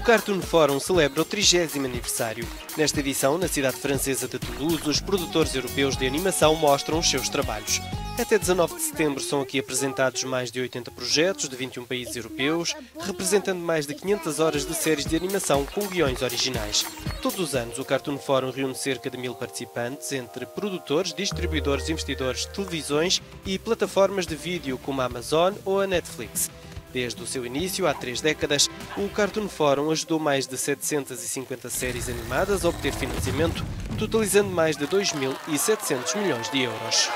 O Cartoon Forum celebra o 30 aniversário. Nesta edição, na cidade francesa de Toulouse, os produtores europeus de animação mostram os seus trabalhos. Até 19 de setembro são aqui apresentados mais de 80 projetos de 21 países europeus, representando mais de 500 horas de séries de animação com guiões originais. Todos os anos, o Cartoon Forum reúne cerca de mil participantes, entre produtores, distribuidores, investidores, televisões e plataformas de vídeo como a Amazon ou a Netflix. Desde o seu início, há três décadas, o Cartoon Forum ajudou mais de 750 séries animadas a obter financiamento, totalizando mais de 2.700 milhões de euros.